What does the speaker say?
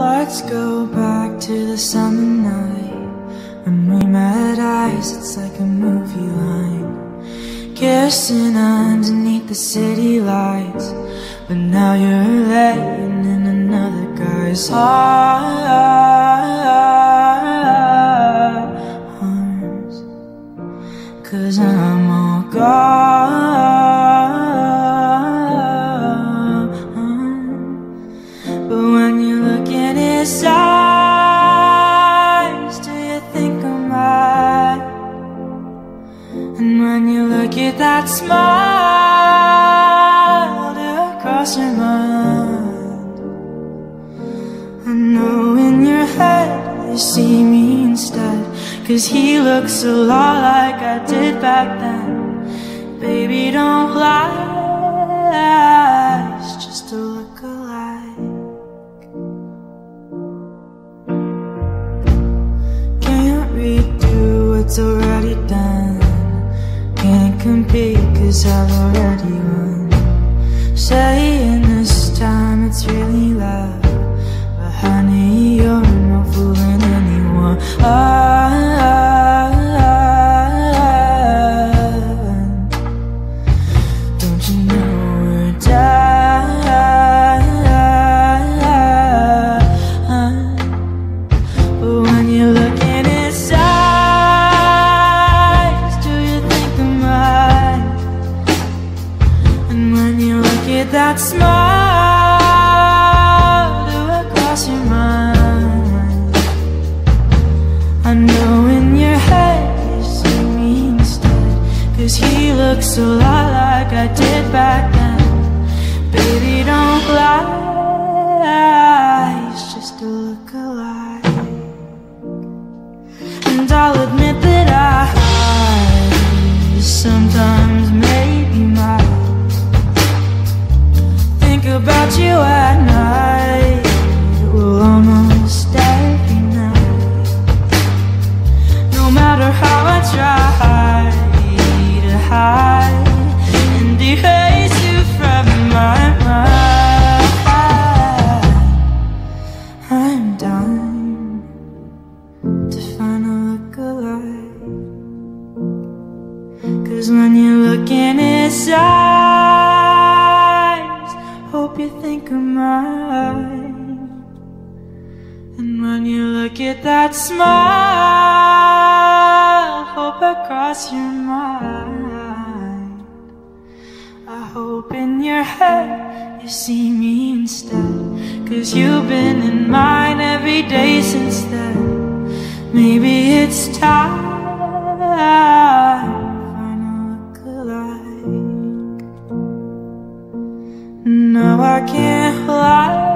Let's go back to the summer night. When we met eyes, it's like a movie line. Kissing underneath the city lights. But now you're laying in another guy's arms that smile Do it cross your mind? I know in your head you see me instead Cause he looks a lot like I did back then. Baby, don't lie It's just a look alike. Can't redo what's already done compete cause I've already won Saying this time it's really love But honey, you're not fooling anyone that smile, do it cross your mind? I know in your head you see me instead Cause he looks a lot like I did back then. Baby, don't lie, he's just a look-alike And I'll admit that I sometimes about you at night, well almost every night no matter how I try to hide and erase you from my mind, I'm dying to find a look-alike. Cause when you look in his eyes, hope you think of mine. And when you look at that smile, hope I cross your mind. I hope in your head you see me instead. Cause you've been in mine every day since then. Maybe it's time. I can't lie